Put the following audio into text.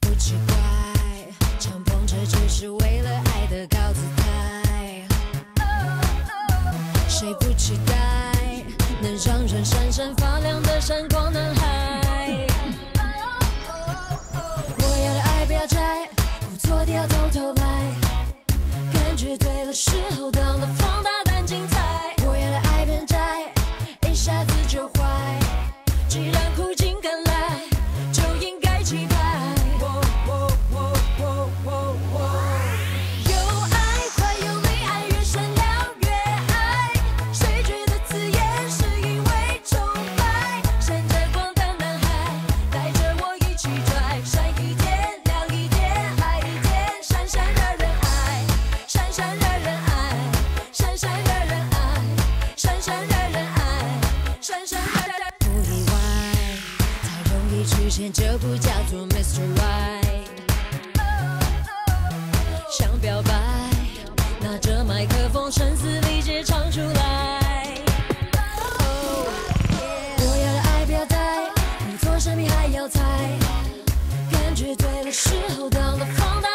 不奇怪，敞篷车只是为了爱的高姿态，谁不期待能让人闪闪发亮的闪光男孩。时候的不意外，才容易出现，就不叫做 Mr. Right。想表白，拿着麦克风，声嘶力竭唱出来。我要的爱表猜，不做神秘还要猜，感觉对了时候，到了放大。